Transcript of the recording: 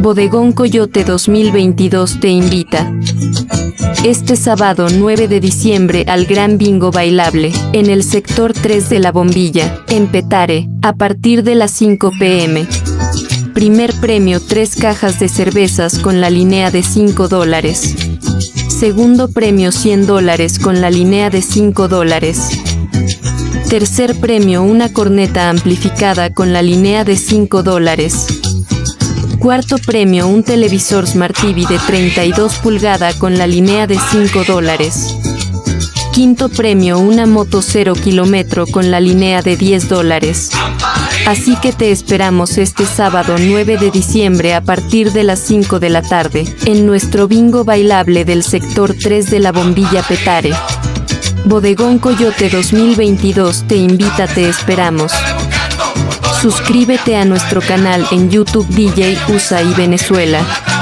Bodegón Coyote 2022 te invita. Este sábado 9 de diciembre al Gran Bingo Bailable, en el sector 3 de la Bombilla, en Petare, a partir de las 5 pm. Primer premio 3 cajas de cervezas con la línea de 5 dólares. Segundo premio 100 dólares con la línea de 5 dólares. Tercer premio una corneta amplificada con la línea de 5 dólares. Cuarto premio un televisor Smart TV de 32 pulgada con la línea de 5 dólares. Quinto premio una moto 0 kilómetro con la línea de 10 dólares. Así que te esperamos este sábado 9 de diciembre a partir de las 5 de la tarde, en nuestro bingo bailable del sector 3 de la bombilla Petare. Bodegón Coyote 2022 te invita, te esperamos. Suscríbete a nuestro canal en YouTube DJ USA y Venezuela.